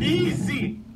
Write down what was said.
Easy.